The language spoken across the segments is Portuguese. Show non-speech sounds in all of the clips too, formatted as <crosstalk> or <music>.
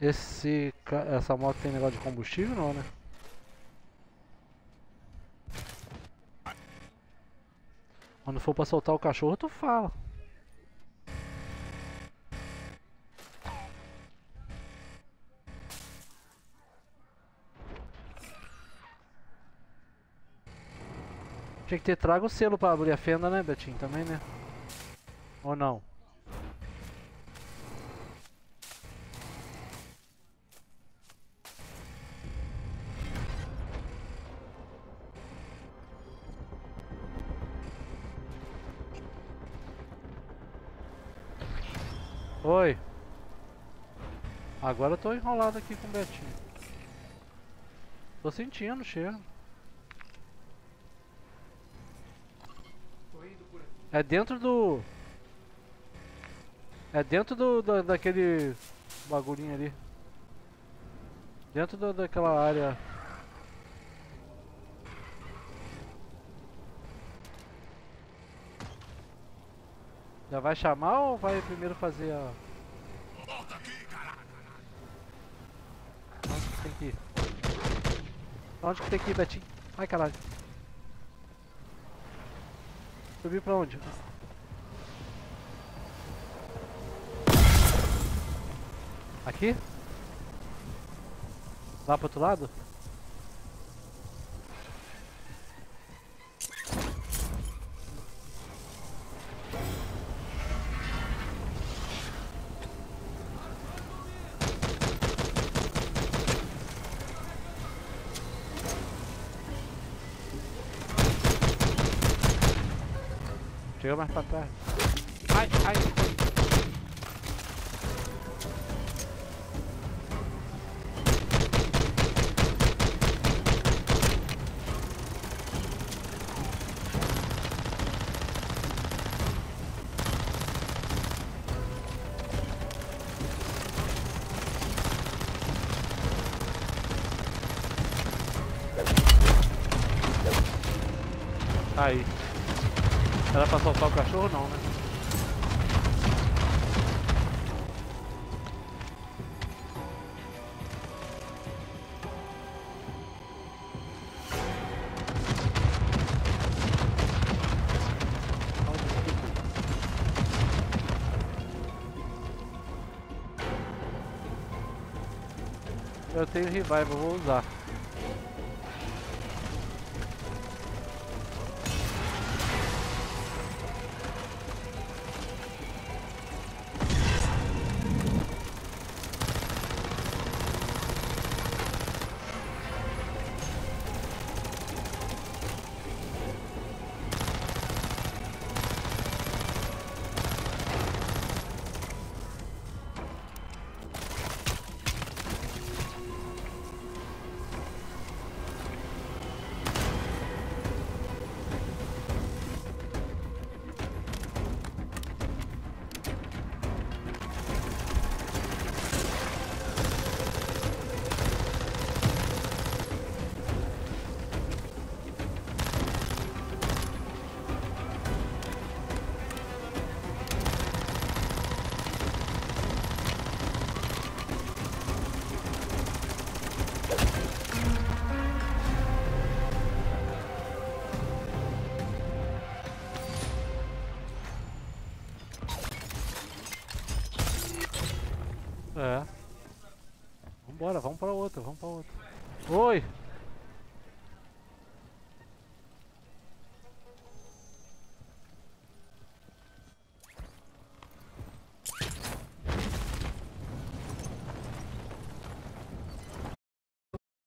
Esse, essa moto tem negócio de combustível não, né? Quando for pra soltar o cachorro, tu fala. Tinha que ter trago o selo pra abrir a fenda, né, Betinho? Também, né? Ou não? Agora eu tô enrolado aqui com o Betinho. Tô sentindo o cheiro. É dentro do. É dentro do, da, daquele bagulhinho ali. Dentro da, daquela área. Já vai chamar ou vai primeiro fazer a. Onde que tem que ir? Onde que tem que ir, Betinho? Ai caralho. Subir pra onde? Aqui? Lá pro outro lado? Chega mais pra Eu tenho revival, vou usar.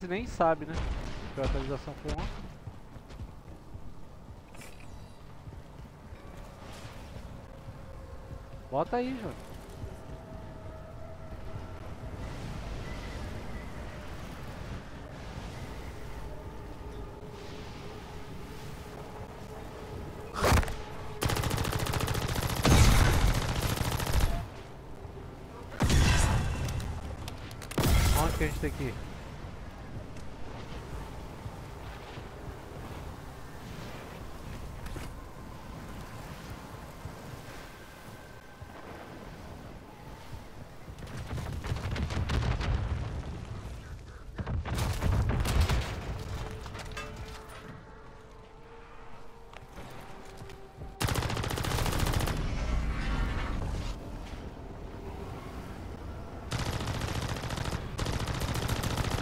Nem sabe, né? Que a atualização foi ontem. Bota aí, Júnior. Onde que a gente tem que ir?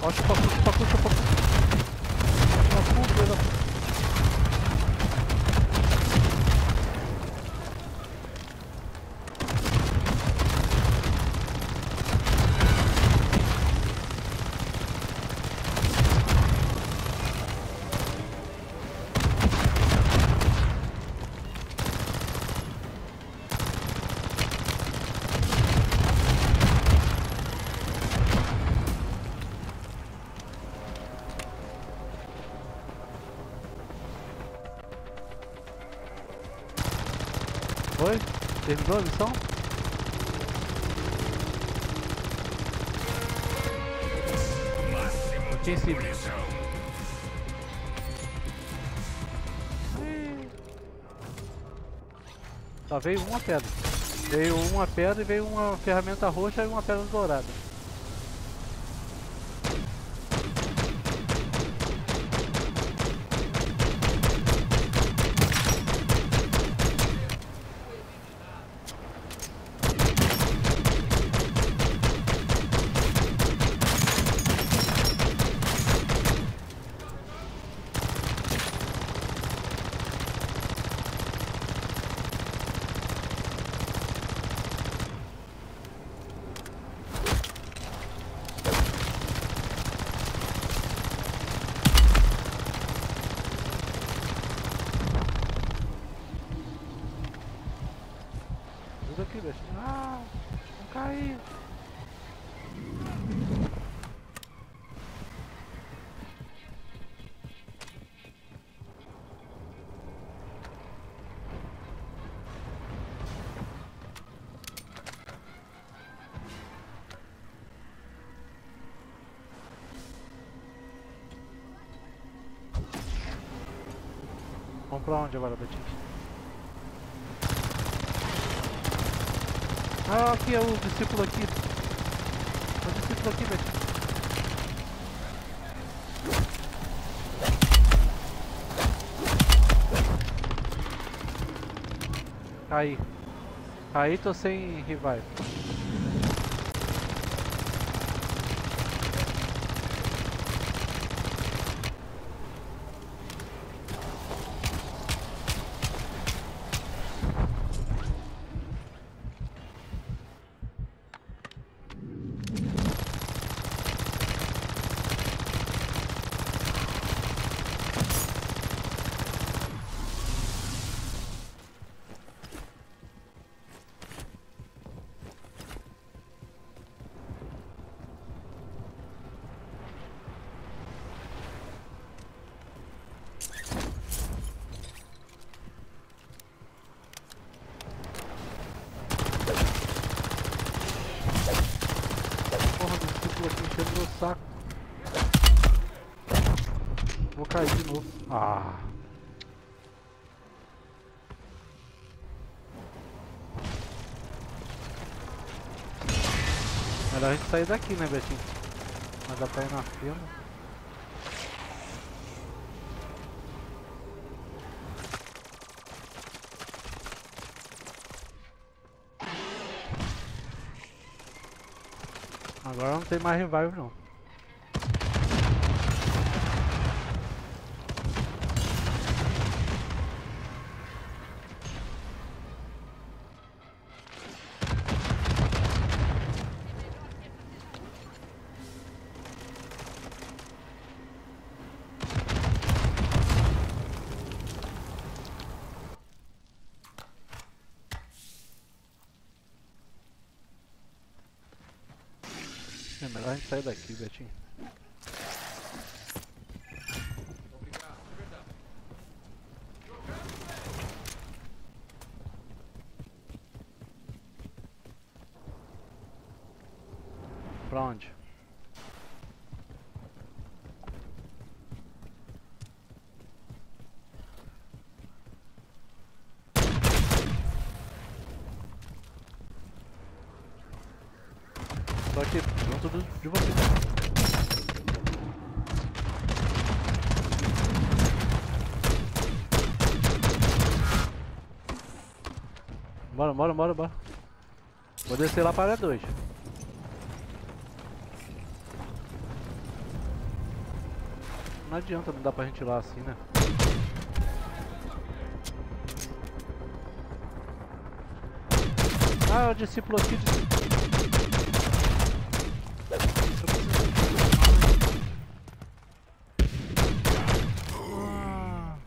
Ó, chupacu, Terminou a missão? Aqui em cima. Só veio uma pedra. Veio uma pedra e veio uma ferramenta roxa e uma pedra dourada. Ajuda aqui, bicho. Ah, não caiu. Vamos pra onde agora, Betinho? Ah, aqui é o discípulo aqui. É o discípulo aqui, Betinho. Caí. Caí, tô sem revive. Porra do discípulo aqui enchendo meu saco. Vou cair de novo. Ah. A gente sair daqui, né, Betinho? Mas dá pra ir na fila. Agora não tem mais revive não. É melhor a gente sair daqui, Betinho. Obrigado, de verdade. Pra onde? Tô aqui, junto do- de você. Bora, bora, bora, bora. Vou descer lá para dois. Não adianta, não dá pra gente ir lá assim, né? Ah, o discípulo aqui, discípulo. Eu preciso- Ah,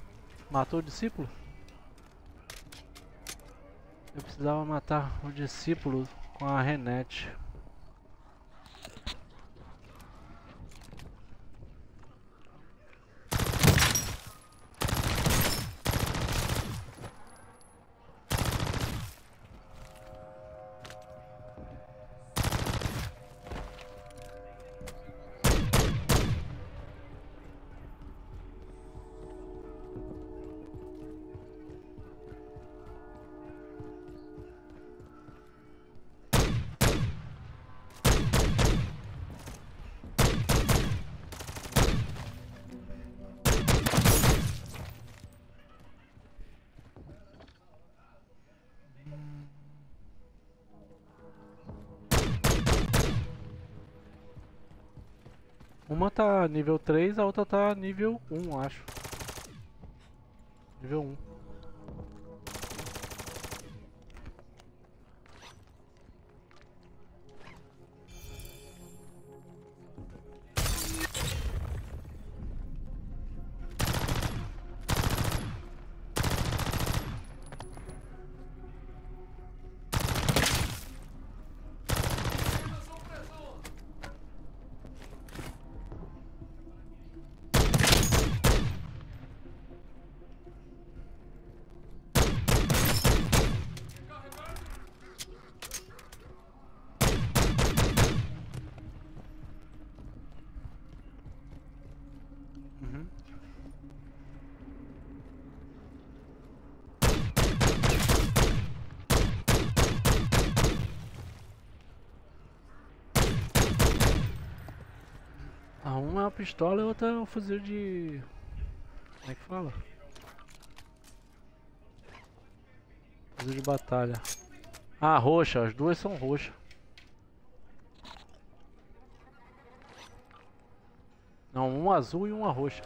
Matou o discípulo? Eu precisava matar o discípulo com a Renete. Tá nível 3, a outra tá nível 1, acho. Nível 1. Uma pistola e outra é um fuzil de. Como é que fala? Fuzil de batalha. Ah, roxa, as duas são roxas. Não, um azul e uma roxa.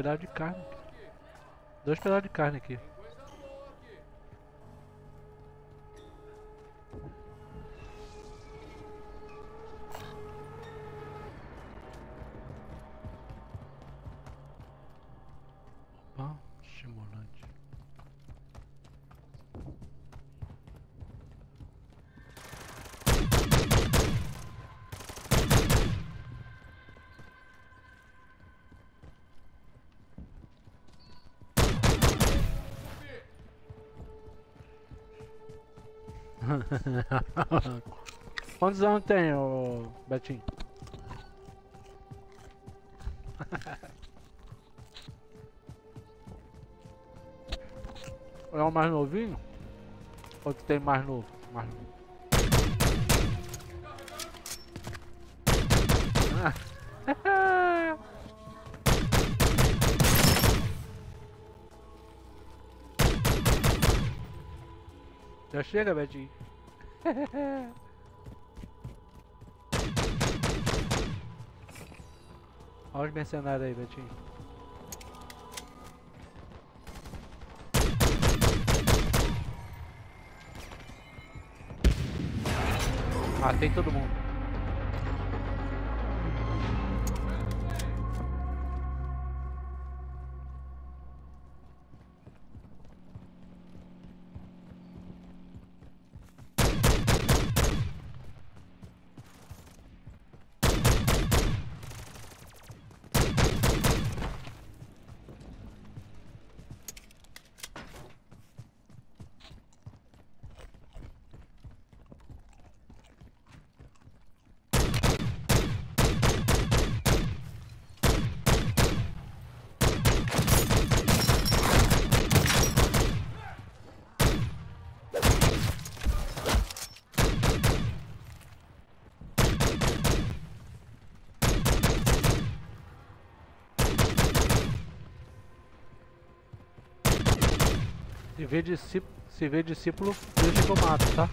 Pedaços de carne. Dois pedaços de carne aqui. Quantos anos tem, ô Betinho? <laughs> É o mais novinho? Ou tu tem mais novo? Mais novo. <laughs> Já chega, Betinho. <laughs> Olha os mercenários aí, Betinho. Matei todo mundo. Se vê discípulo, se discípulo, deixa que eu mato, tá?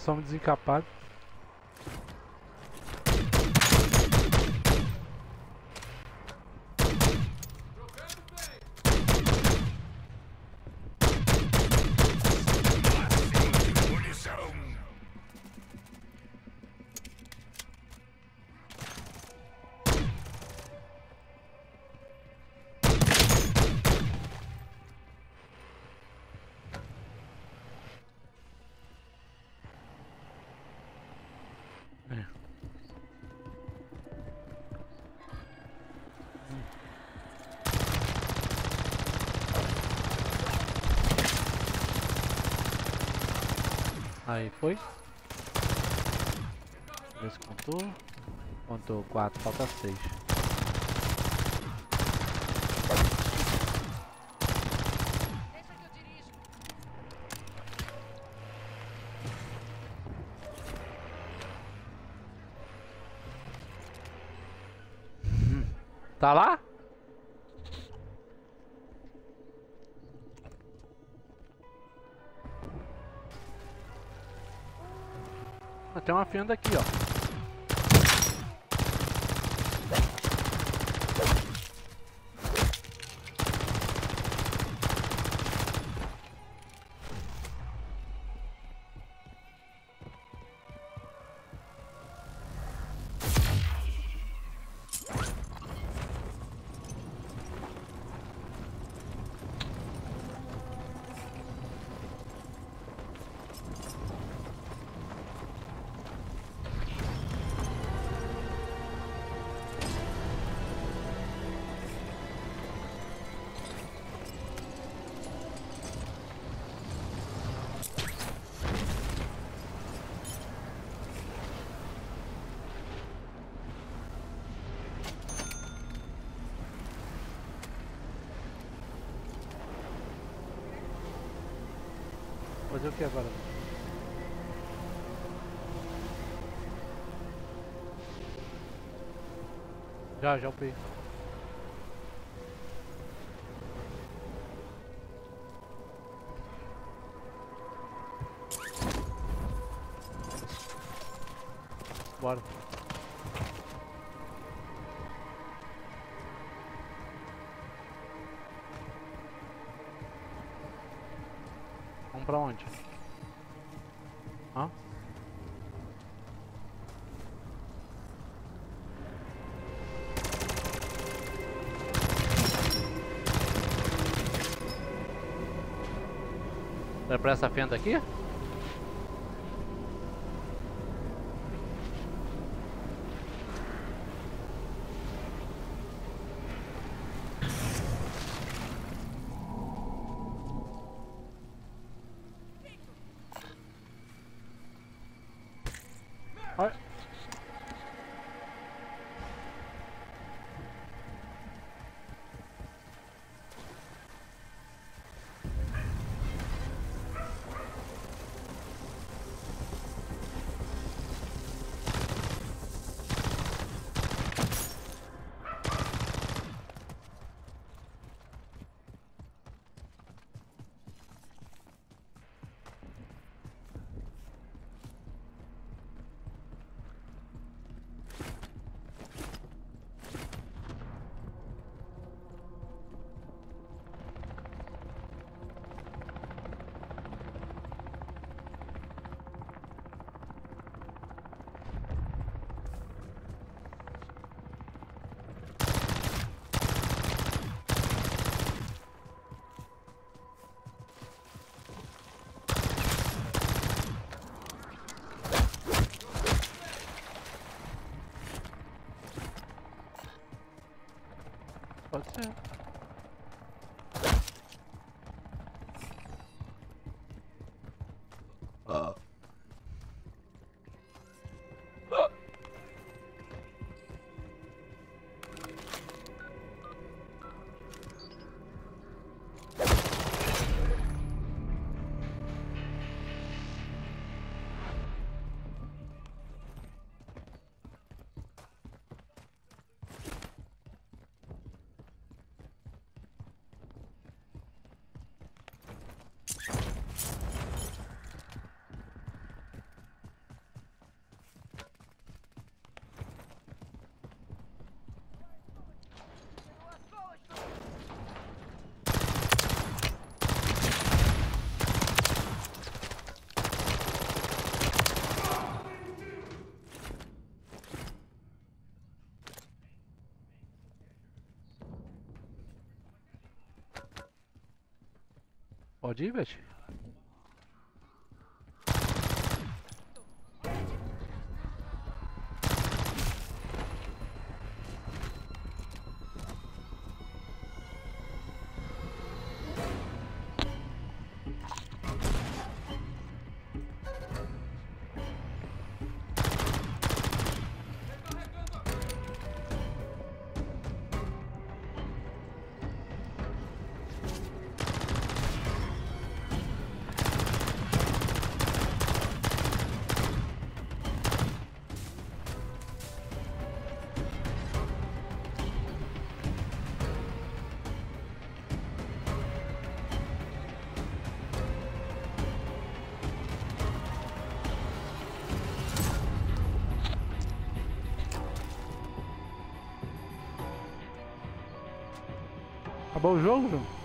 Munição desencapada. Aí foi. Se contou. Contou 4, falta 6. Tem uma fenda aqui, ó. Que agora? Já, já upei. Pra essa fenda aqui? Pode ser. Pode Acabou o jogo, João?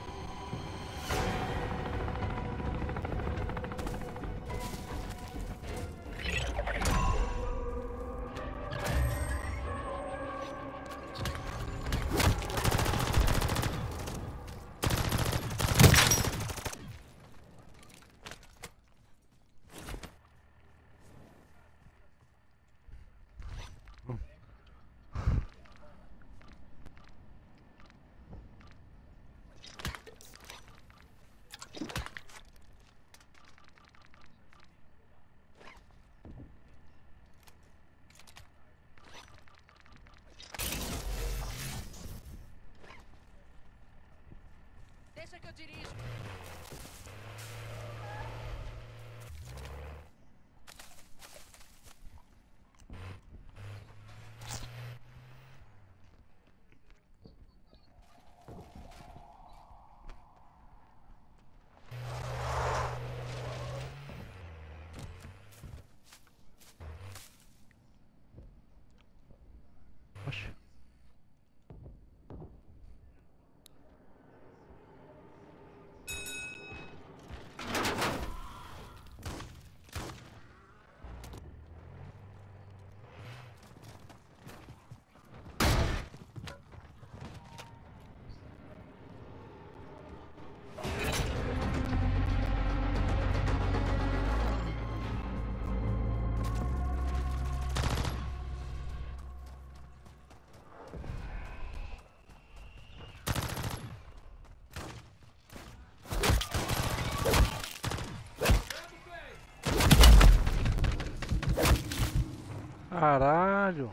Caralho.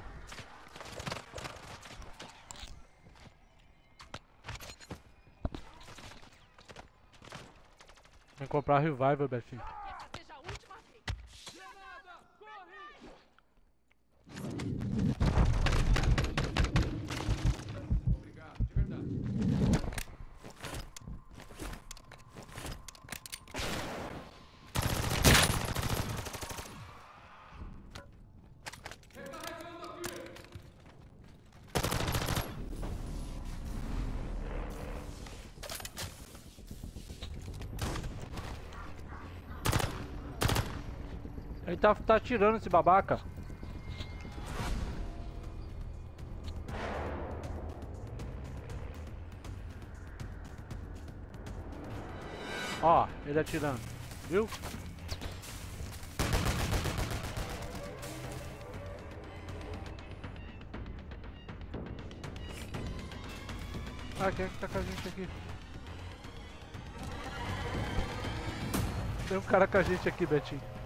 Vem comprar revival, Betinho. Ele tá, tá atirando esse babaca. Ó, ele atirando. Viu? Ah, quem é que tá com a gente aqui? Tem um cara com a gente aqui, Betinho.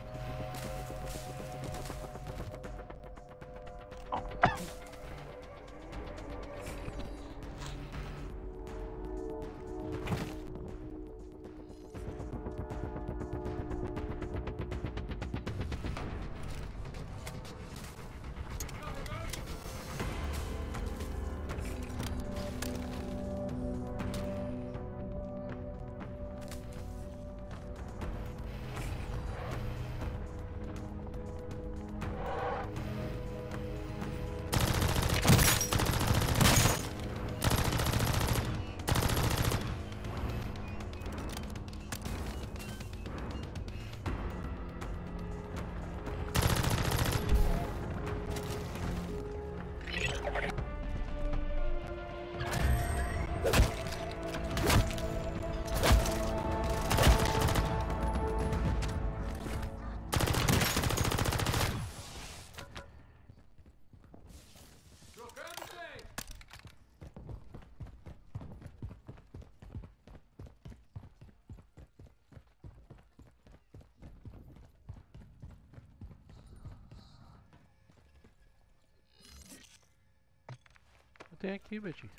Aqui, Betinho.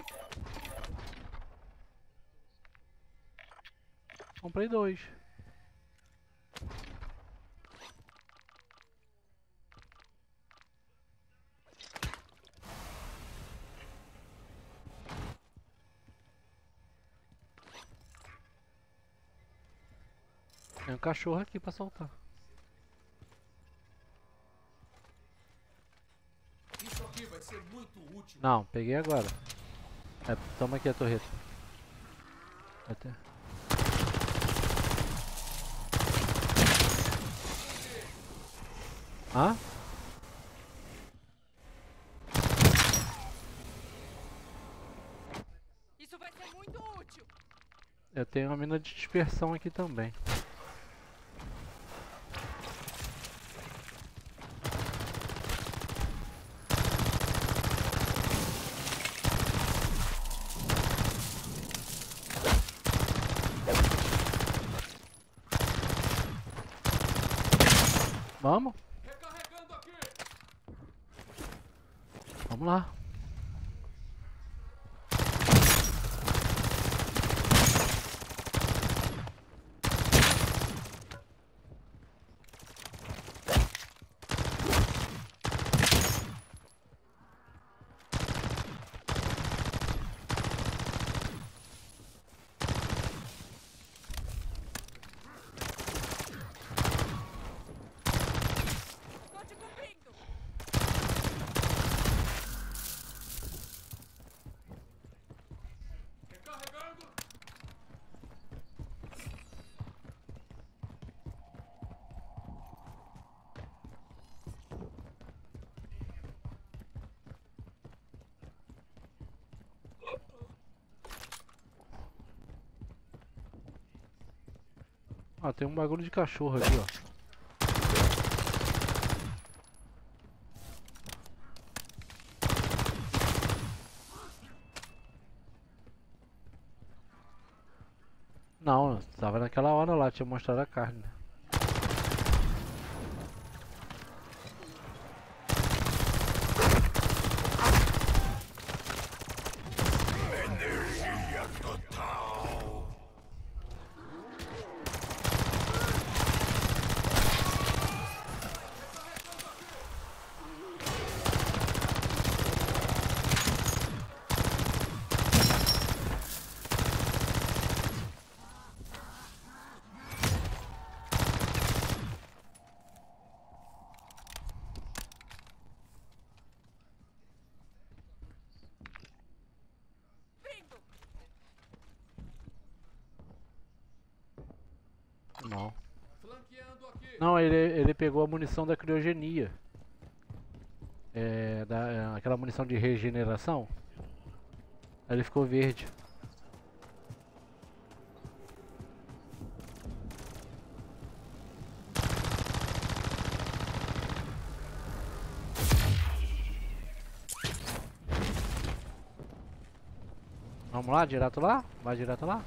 Comprei dois. Tem um cachorro aqui pra soltar. Isso aqui vai ser Não, peguei agora. É, toma aqui a torreta. Ter- Hã? Isso vai ser muito útil. Eu tenho uma mina de dispersão aqui também. Vamos? Recarregando aqui! Vamos lá. Tô te cumprindo. Recarregando! Ah, tem um bagulho de cachorro aqui, ó. Não, tava naquela hora lá, tinha mostrado a carne. né? Não. Flanqueando aqui. Não, ele, ele pegou a munição da criogenia. É, da, é, aquela munição de regeneração. Aí ele ficou verde. Vamos lá, direto lá? Vai direto lá?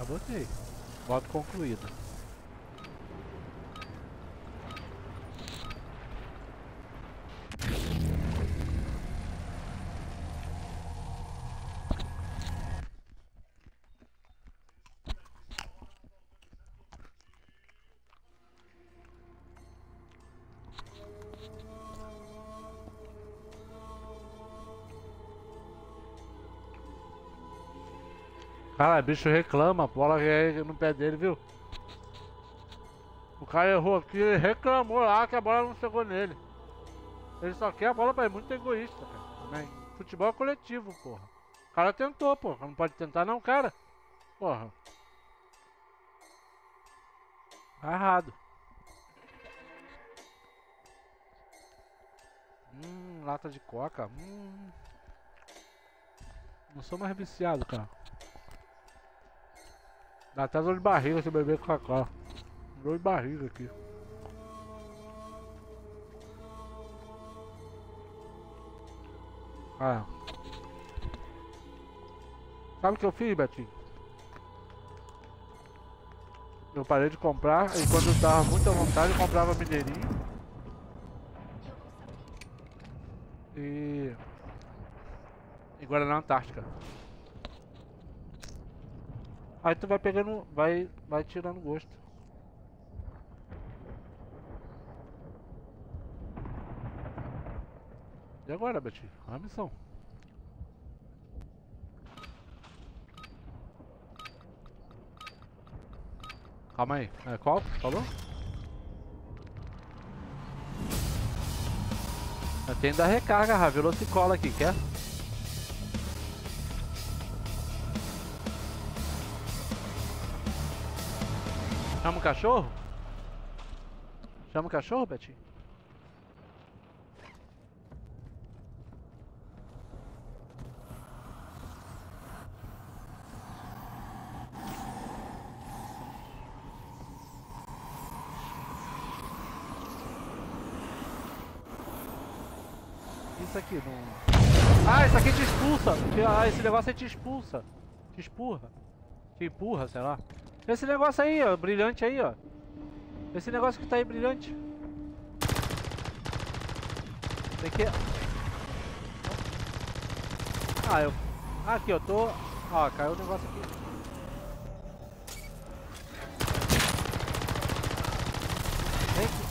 Já botei. Concluído. Bicho reclama, bola no pé dele, viu? O cara errou aqui, reclamou lá que a bola não chegou nele. Ele só quer a bola pra ele, muito egoísta, cara. Também. Futebol é coletivo, porra. O cara tentou, porra. Não pode tentar não, cara. Porra. Tá errado. Hum, lata de coca. Hum. Não sou mais viciado, cara. Dá até dor de barriga se beber Coca-Cola. Dor de barriga aqui. Ah. Sabe o que eu fiz, Betinho? Eu parei de comprar e quando eu tava muito à vontade eu comprava mineirinho. E... E Guaraná Antártica. Aí tu vai pegando, vai, vai tirando gosto. E agora, Betty? A missão. Calma aí. É, qual? Falou? Tenho da recarga, a velocicola aqui, quer? Chama o cachorro? Chama o cachorro, Betinho? Isso aqui não. Ah, isso aqui te expulsa! Ah, esse negócio aí te expulsa. Te expurra. Te empurra, sei lá. Esse negócio aí, ó, brilhante aí, ó. Esse negócio que tá aí brilhante. Tem que... Ah, eu... Ah, aqui, eu tô... Ó, caiu o negócio aqui. Vem aqui.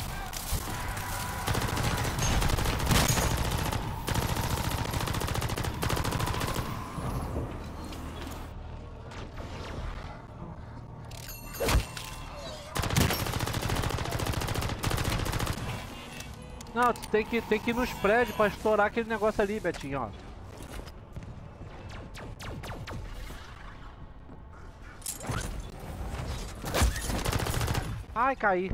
Não, tu tem que, tem que ir nos prédios pra estourar aquele negócio ali, Betinho, ó. Ai, caí.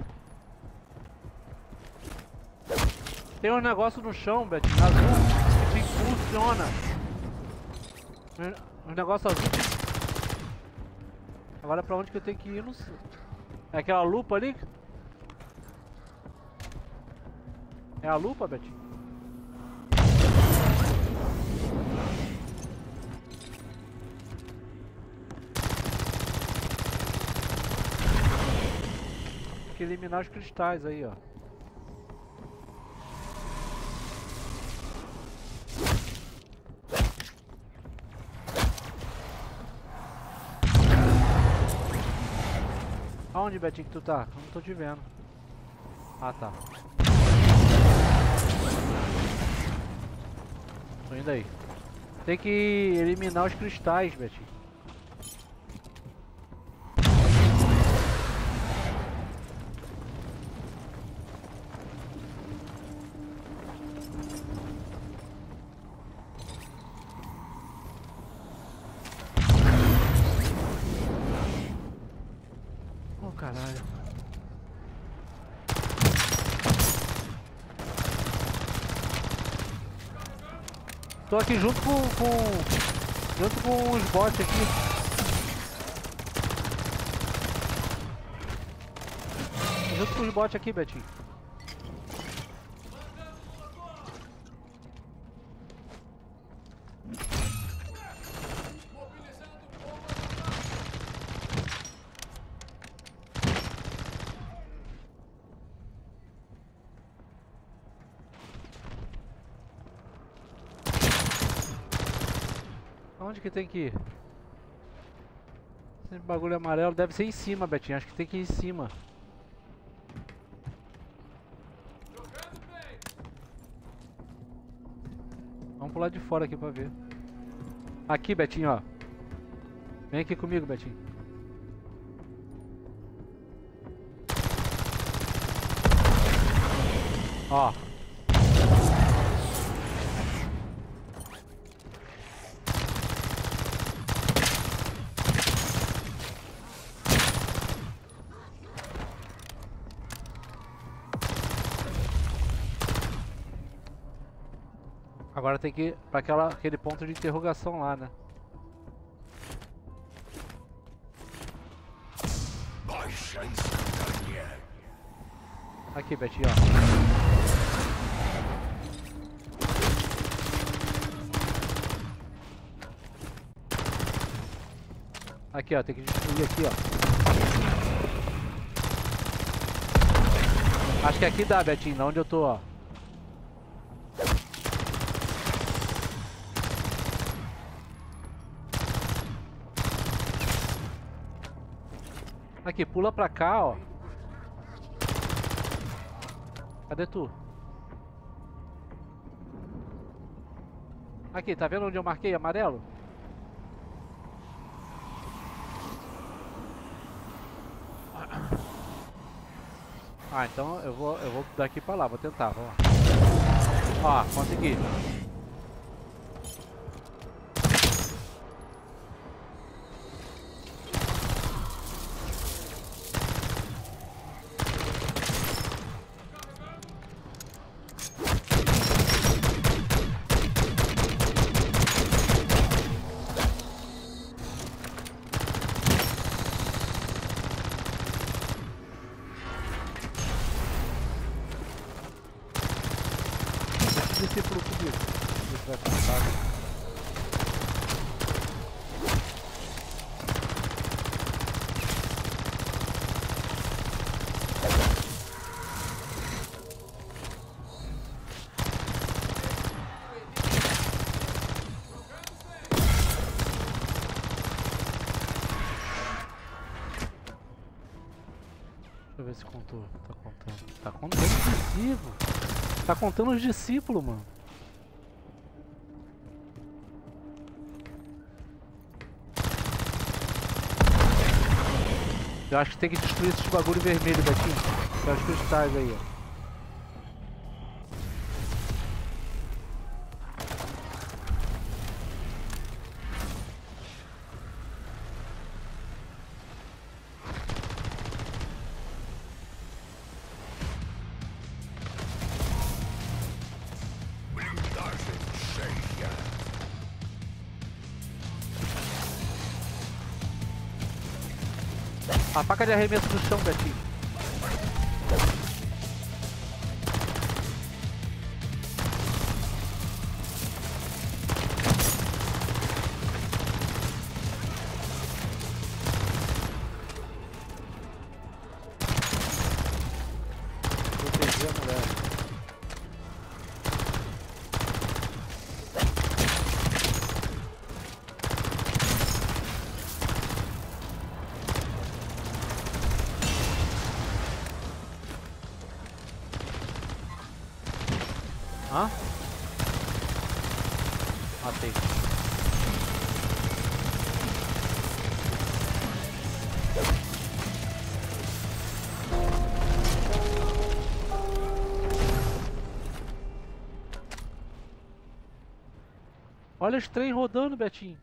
Tem um negócio no chão, Betinho, azul, que impulsiona. Um negócio azul. Agora pra onde que eu tenho que ir? Não sei. É aquela lupa ali? É a lupa, Betinho? Tem que eliminar os cristais aí, ó. Aonde, Betinho, que tu tá? Eu não tô te vendo. Ah, tá. Tô indo aí. Tem que eliminar os cristais, Betinho. Tô aqui junto com, com junto com os bots aqui. Junto com os bots aqui, Betinho. Tem que ir? Esse bagulho amarelo deve ser em cima, Betinho. Acho que tem que ir em cima. Vamos pular de fora aqui pra ver. Aqui, Betinho, ó. Vem aqui comigo, Betinho. Ó. Agora tem que ir pra aquela, aquele ponto de interrogação lá, né? Aqui, Betinho, ó. Aqui, ó, tem que destruir aqui, ó. Acho que aqui dá, Betinho, onde eu tô, ó. Aqui, pula pra cá, ó. Cadê tu? Aqui, tá vendo onde eu marquei amarelo? Ah, então eu vou, eu vou daqui pra lá, vou tentar, vamos lá. Ó, consegui. Tá contando. Tá contando os discípulos. Tá contando os discípulos, mano. Eu acho que tem que destruir esses bagulho vermelho, Betinho. Que é os cristais aí, ó. A faca de arremesso no chão, Betinho. Olha os trem rodando, Betinho.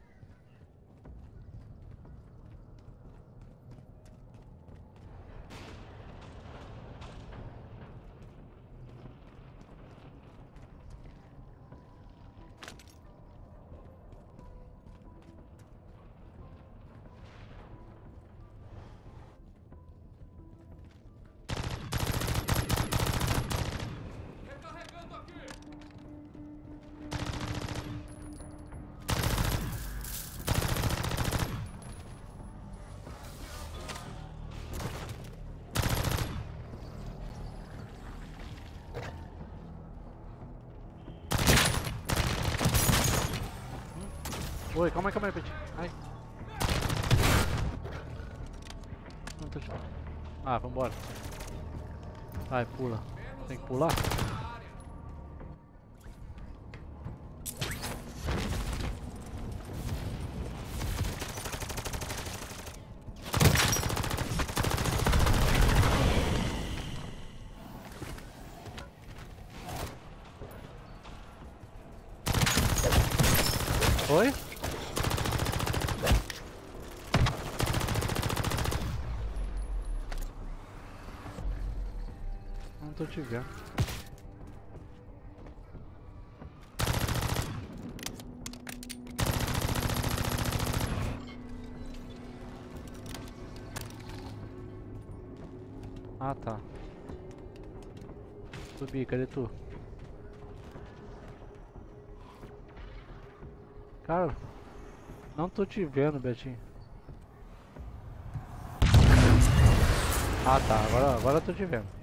Oi, calma aí, calma aí, Betinho. Ai. Ah, vambora. Vai, pula. Tem que pular? Ah tá. Subi, cadê tu? Cara, não tô te vendo, Betinho. Ah tá, agora, agora eu tô te vendo.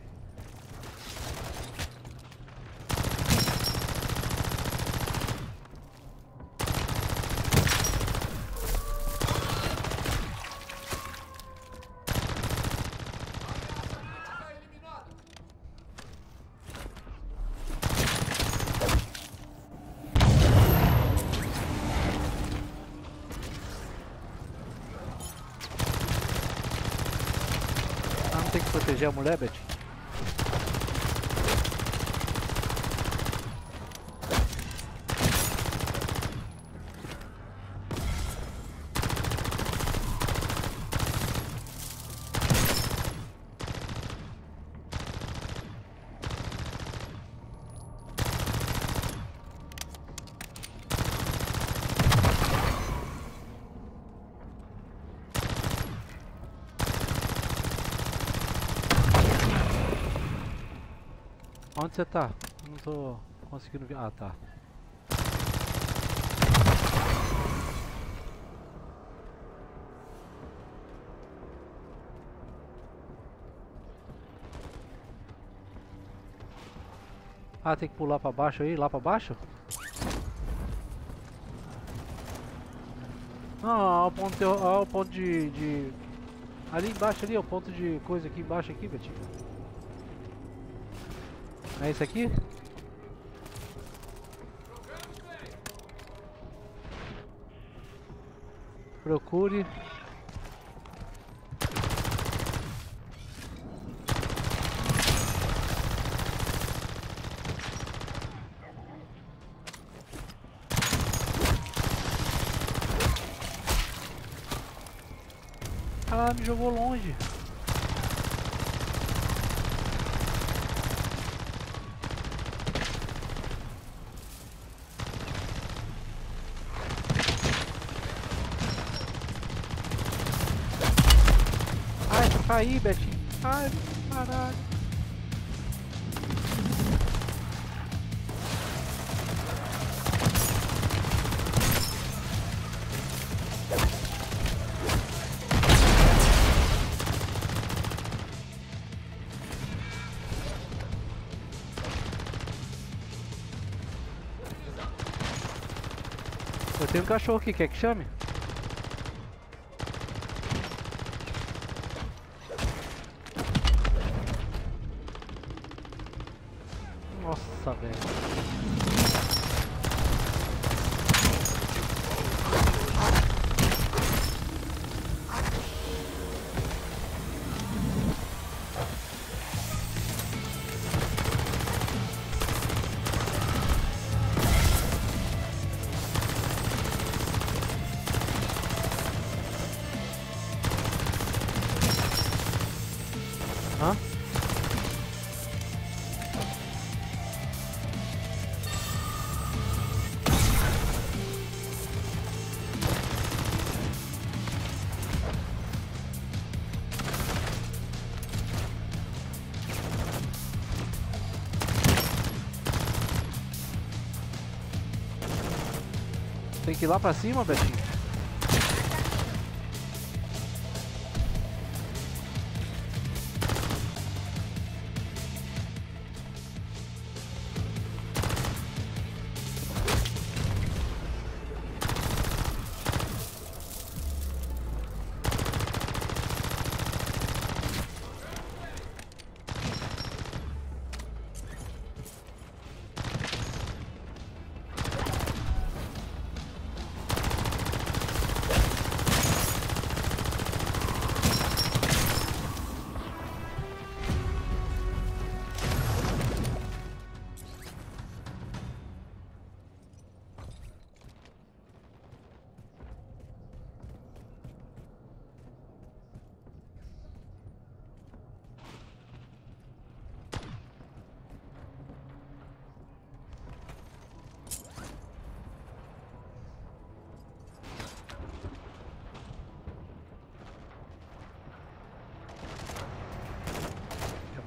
Mulher, Betinho? Onde você tá? Não tô conseguindo ver. Ah, tá. Ah, tem que pular pra baixo aí, lá pra baixo? Não, ó, o ponto, de- o ponto de, de... Ali embaixo ali, ó, o ponto de coisa aqui embaixo aqui, Betinho. É esse aqui? Procure. Ah, me jogou longe. Caí, Betinho. Ai, caralho. Eu tenho um cachorro aqui, quer que chame? Que ir lá pra cima, Betinho?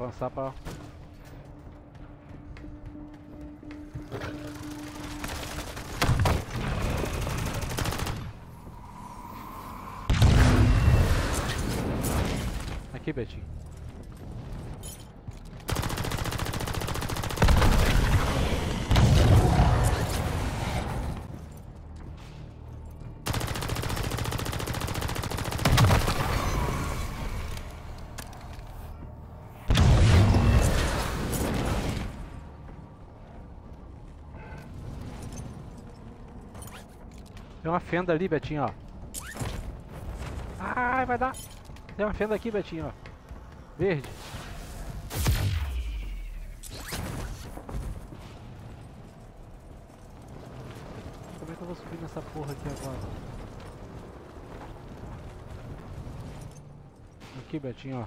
Avançar pra. Aqui, Betinho. Uma fenda ali, Betinho, ó. Ai, vai dar. Tem uma fenda aqui, Betinho, ó. Verde. Como é que eu vou subir nessa porra aqui agora? Aqui, Betinho, ó.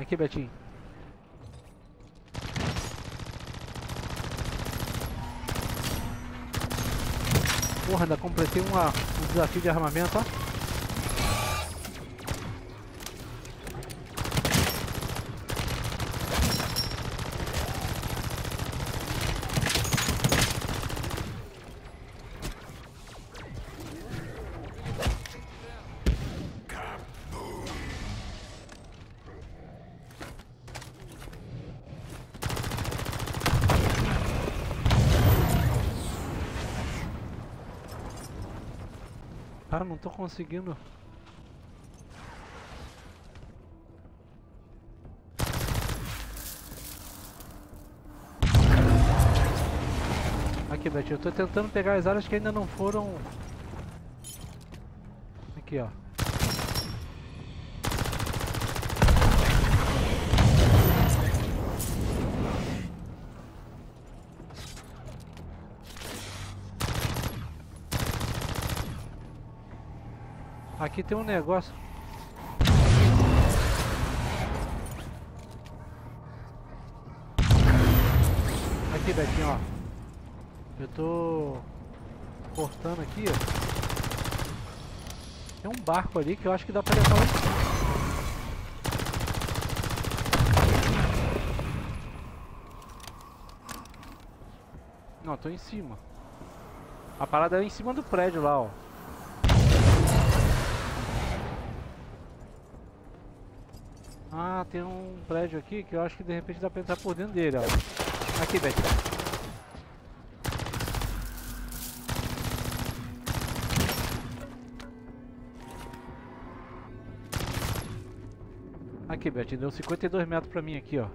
Aqui, Betinho. Porra, ainda completei uma, um desafio de armamento, ó. Conseguindo. Aqui, Betinho, eu tô tentando pegar as áreas que ainda não foram. Aqui, ó. Aqui tem um negócio. Aqui, Betinho, ó. Eu tô cortando aqui, ó. Tem um barco ali que eu acho que dá pra levar cima. Não, tô em cima. A parada é em cima do prédio lá, ó. Ah, tem um prédio aqui que eu acho que de repente dá pra entrar por dentro dele, ó. Aqui, Betinho. Aqui, Beth, deu 52 metros pra mim aqui, ó.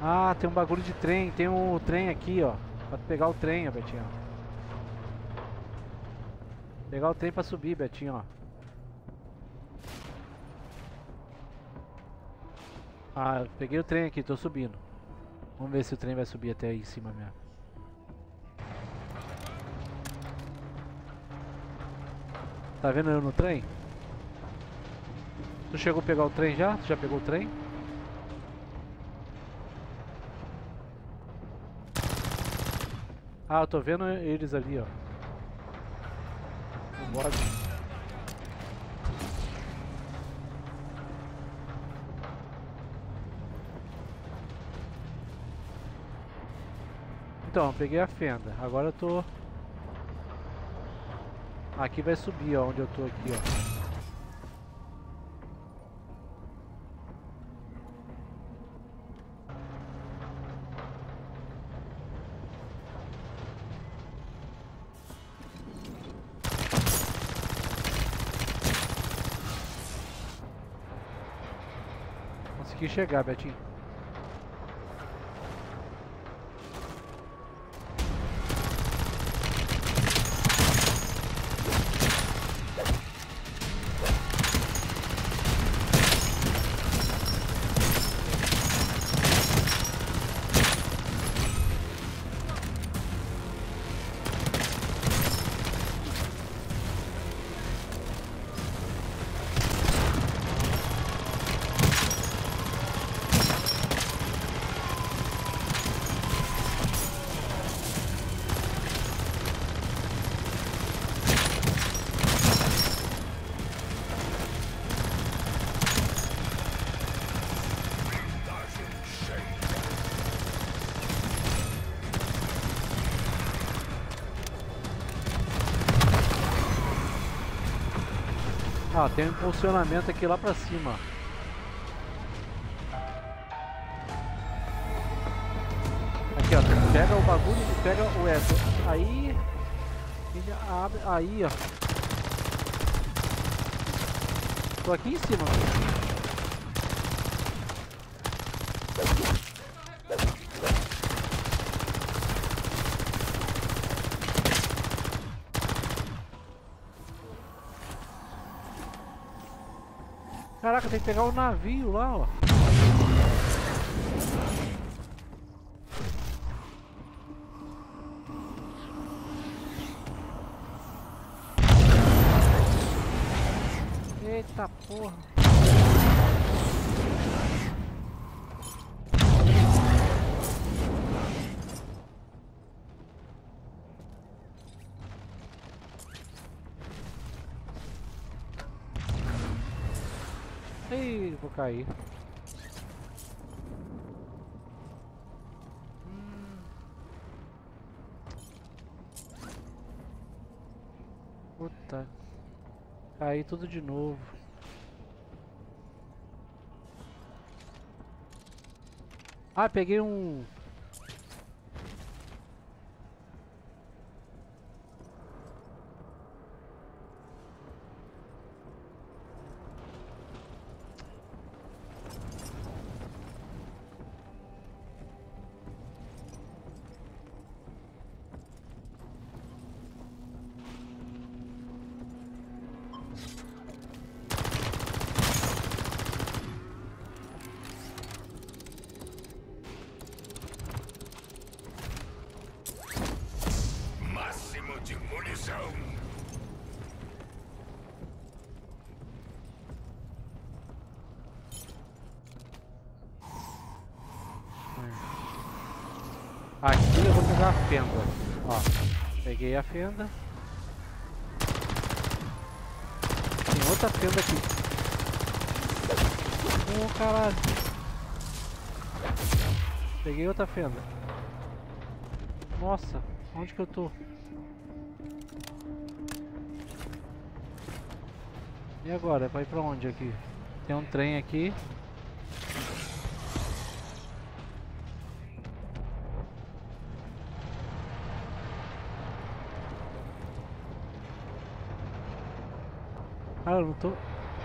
Ah, tem um bagulho de trem, tem um trem aqui, ó. Pode pegar o trem, ó, Betinho. Pegar o trem pra subir, Betinho, ó. Ah, peguei o trem aqui, tô subindo. Vamos ver se o trem vai subir até aí em cima mesmo. Tá vendo eu no trem? Tu chegou a pegar o trem já? Tu já pegou o trem? Ah, eu tô vendo eles ali, ó. Bode. Então, peguei a fenda. Agora eu tô... Aqui vai subir, ó, onde eu tô aqui, ó. Consegui chegar, Betinho. Ah, tem um impulsionamento aqui lá pra cima. Aqui, ó. Pega o bagulho e pega o Echo. Aí. Ele abre. Aí, ó. Tô aqui em cima. Tem que pegar o navio lá, ó. Eita porra. Cair. Puta. Caí tudo de novo. Ah, peguei um. Aqui eu vou pegar a fenda. Ó, peguei a fenda. Tem outra fenda aqui. Ô caralho. Peguei outra fenda. Nossa, onde que eu tô? E agora? Vai pra onde aqui? Tem um trem aqui. tô...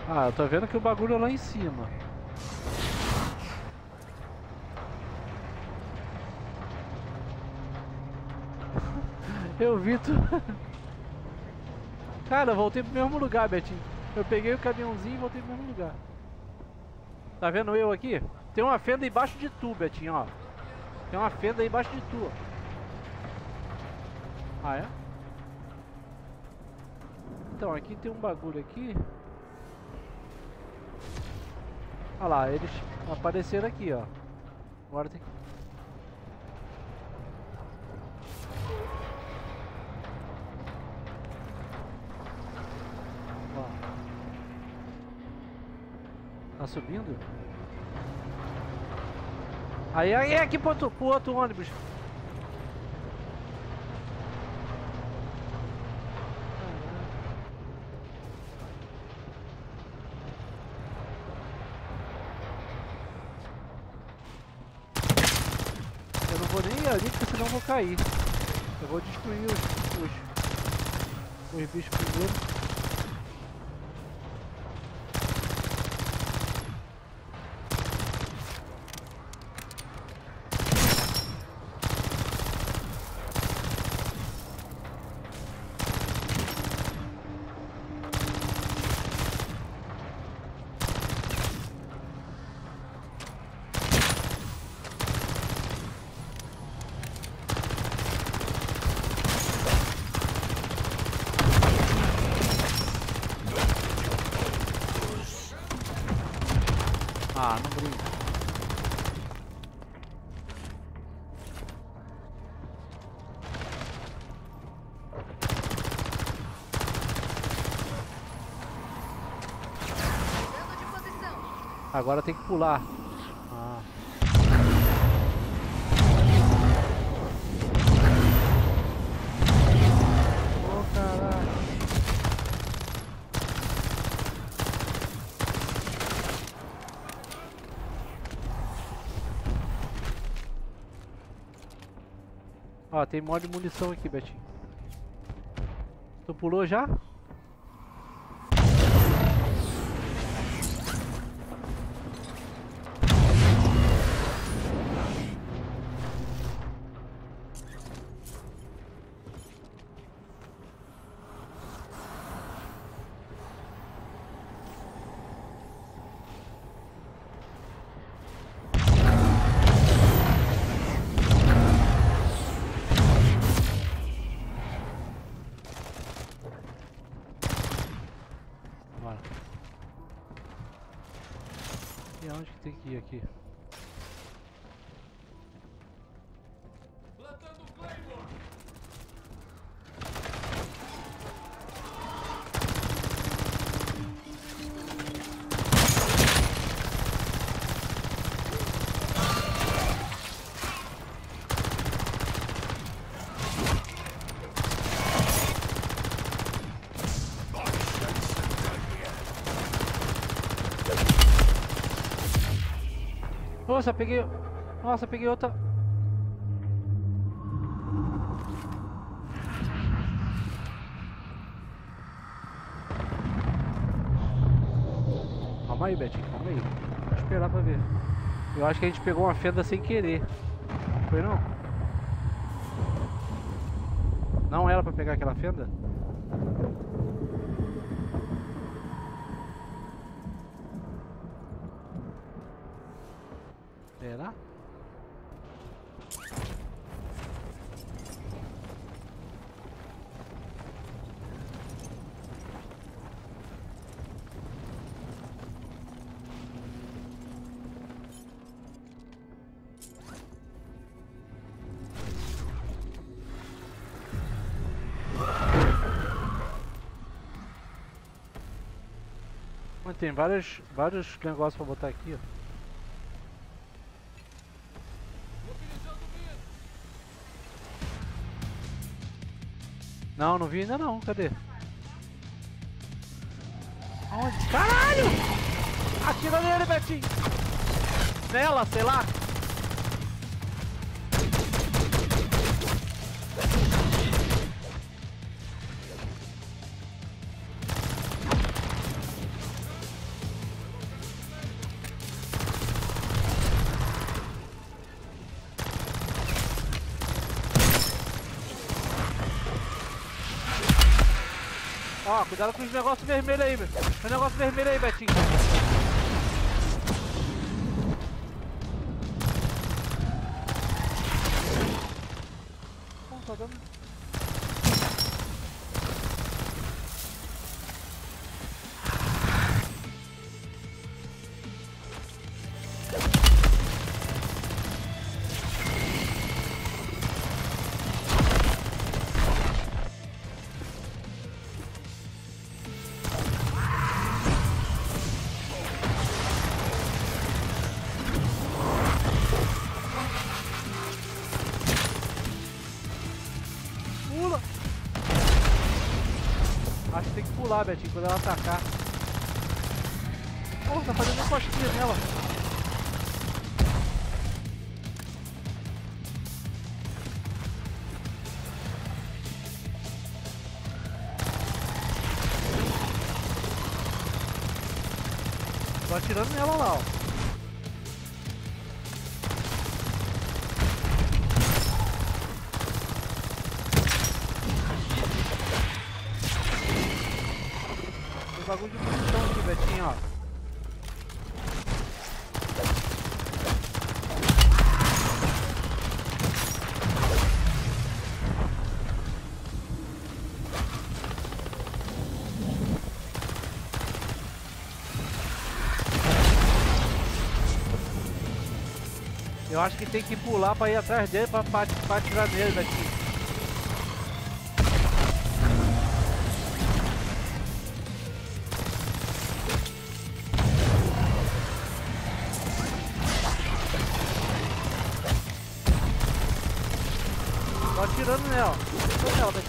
Ah, eu tô vendo que o bagulho é lá em cima. <laughs> Eu vi tu... <laughs> Cara, eu voltei pro mesmo lugar, Betinho. Eu peguei o caminhãozinho e voltei pro mesmo lugar. Tá vendo eu aqui? Tem uma fenda embaixo de tu, Betinho, ó. Tem uma fenda embaixo de tu. Ah, é? Então, aqui tem um bagulho aqui. Olha lá, eles apareceram aqui, ó. Agora tem que... Ó. Tá subindo? Aí, aí, aqui pro outro, pro outro ônibus. Eu não vou nem ir ali porque senão eu vou cair. Eu vou destruir os, os, os bichos primeiro. Ah, não brinca. Agora tem que pular. Ah. Ô caralho. Ó, tem mod de munição aqui, Betinho. Tu pulou já? Nossa, peguei. Nossa, peguei outra. Calma aí, Betinho, calma aí. Vou esperar pra ver. Eu acho que a gente pegou uma fenda sem querer. Foi não? Não era pra pegar aquela fenda? Tem vários, vários negócios pra botar aqui, ó. Não, não vi ainda não, cadê? Onde? Caralho! Atira nele, Betinho! Nela, sei lá! Cuidado com os negócios vermelhos aí, meu. Tem negócio vermelho aí, Betinho. Pular, Betinho, quando ela atacar. Pô, tá fazendo uma cosquinha nela. Tô atirando nela lá, ó. Eu acho que tem que pular pra ir atrás dele pra, pra, pra atirar nele, Betinho. Tô atirando nela. Tô nela, Betinho.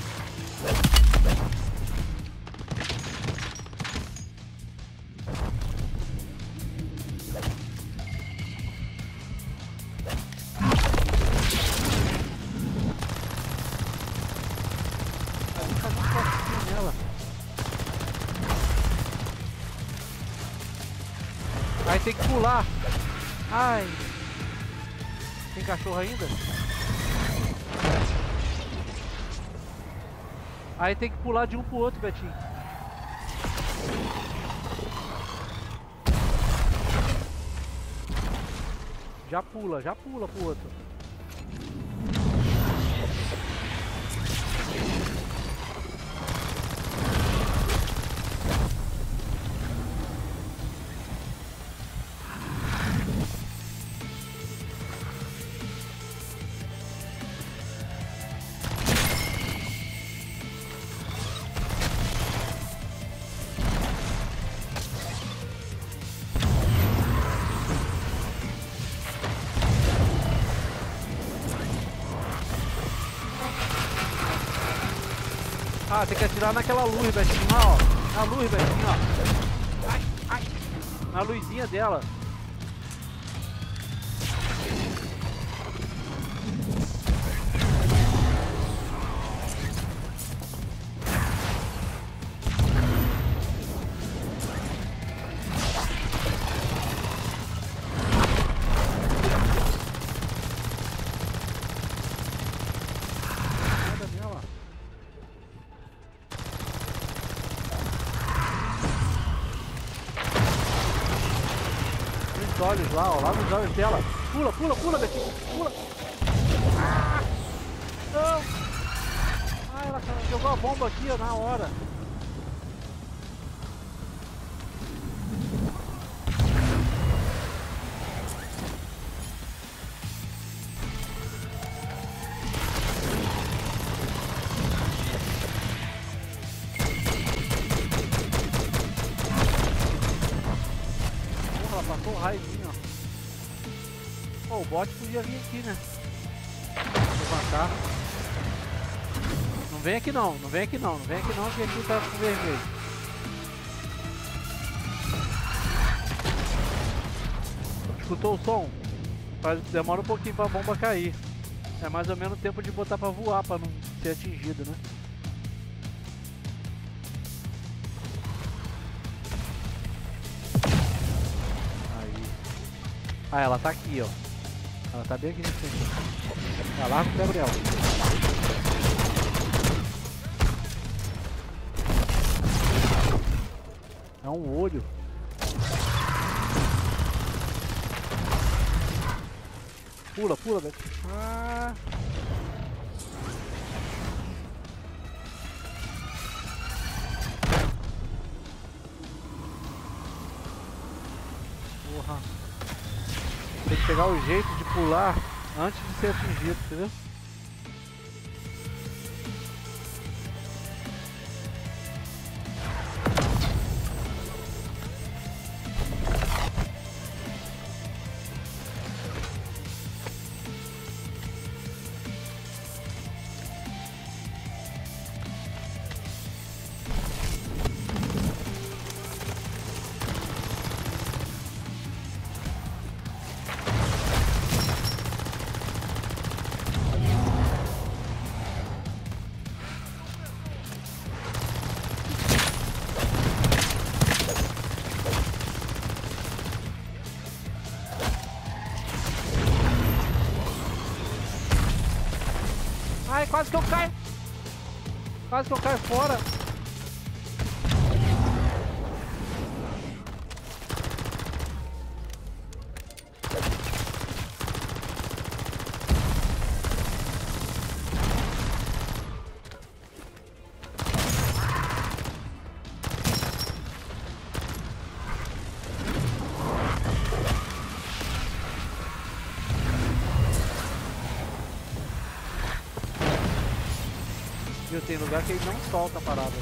Cachorro ainda? Aí tem que pular de um pro outro, Betinho. Já pula, já pula pro outro. Atirar naquela luz, Betinho, lá, ó. Na luz, Betinho, ó. Ai, ai. Na luzinha dela. Lá, ó, lá nos olhos. Pula, pula, pula, Betinho, pula. Ah! Não! Ah, ela jogou a bomba aqui, ó, na hora. Aqui não, não vem aqui não, não vem aqui não, que aqui tá com vermelho. Escutou o som? Faz- Demora um pouquinho pra bomba cair. É mais ou menos tempo de botar pra voar, pra não ser atingido, né? Aí. Ah, ela tá aqui, ó. Ela tá bem aqui nesse cantinho. Ah, larga o Gabriel. É um olho. Pula, pula, Beto. Ah. Porra. Tem que pegar o jeito de pular antes de ser atingido, entendeu? Tem lugar que ele não solta a parada.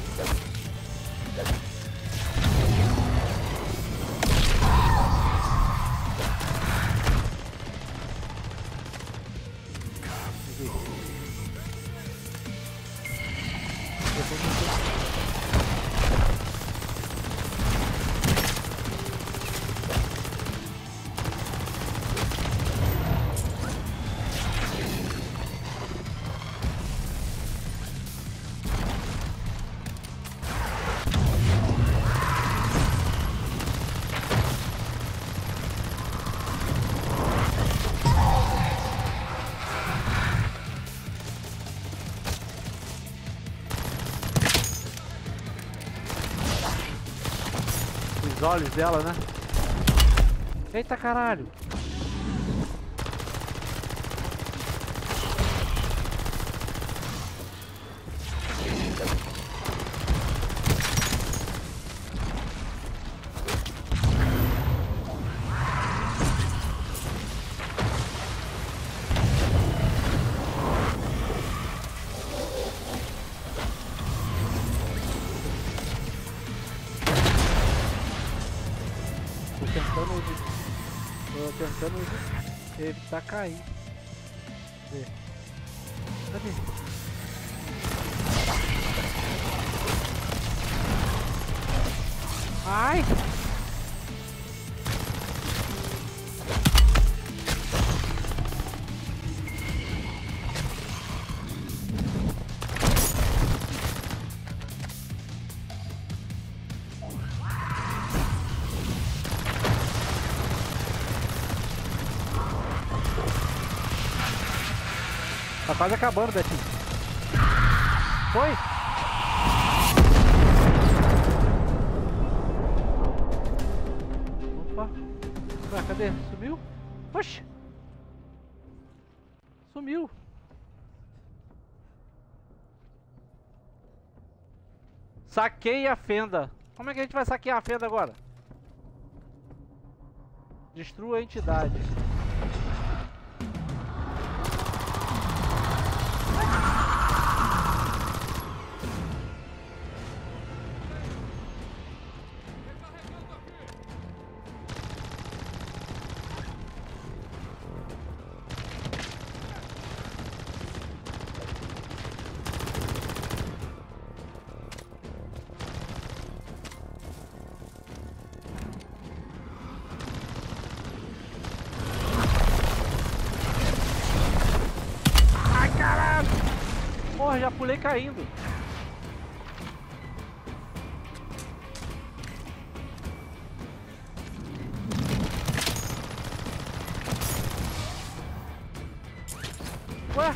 Olhos dela, né? Eita caralho! Bye. Quase acabando, Betinho. Foi? Opa. Ué, cadê? Sumiu? Oxi. Sumiu. Saquei a fenda. Como é que a gente vai saquear a fenda agora? Destrua a entidade. caindo. Ué?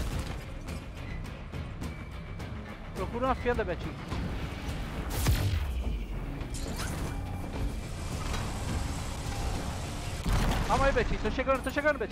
Procura uma fenda, Betinho. Calma aí, Betinho. Tô chegando, tô chegando, Betinho.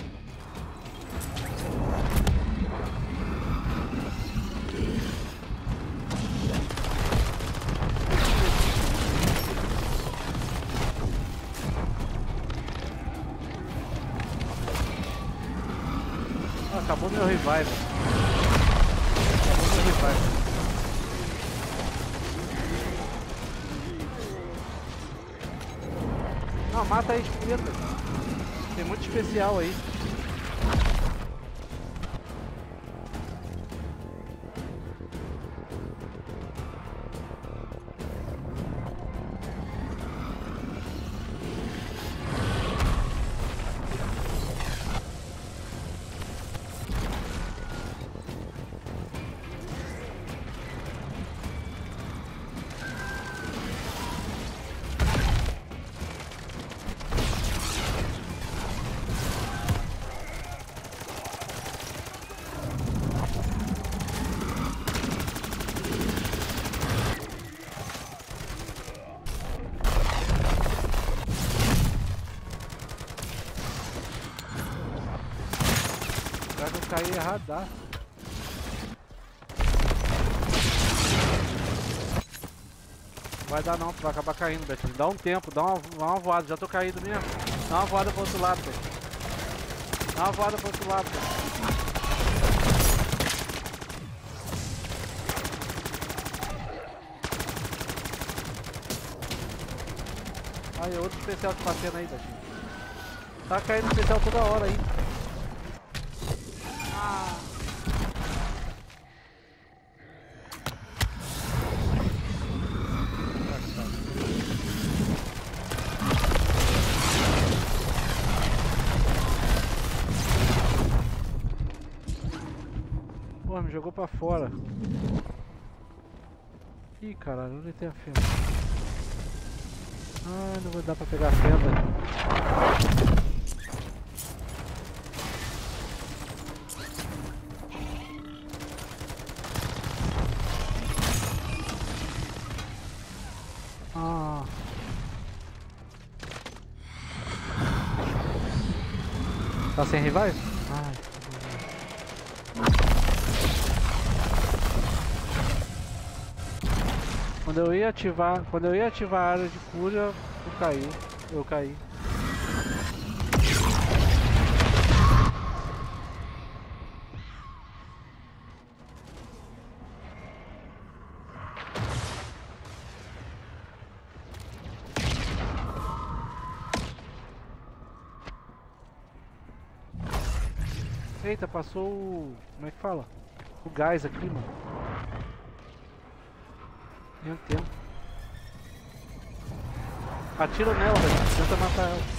Será que eu caí errado? Vai dar não, tu vai acabar caindo, Betinho. Dá um tempo, dá uma, dá uma voada, já tô caído mesmo. Dá uma voada pro outro lado, Betinho. Dá uma voada pro outro lado, Betinho. Aí, outro especial te batendo aí, Betinho. Tá caindo especial toda hora aí. Porra, me jogou pra fora. Ih, caralho, onde tem a fenda? Ah, não vai dar pra pegar a fenda. Ah. Tá sem revive? Quando eu ia ativar, quando eu ia ativar a área de cura, eu caí, eu caí. Eita, passou o. Como é que fala? O gás aqui, mano. Meu tempo. Atira nela, velho. Tenta matar ela.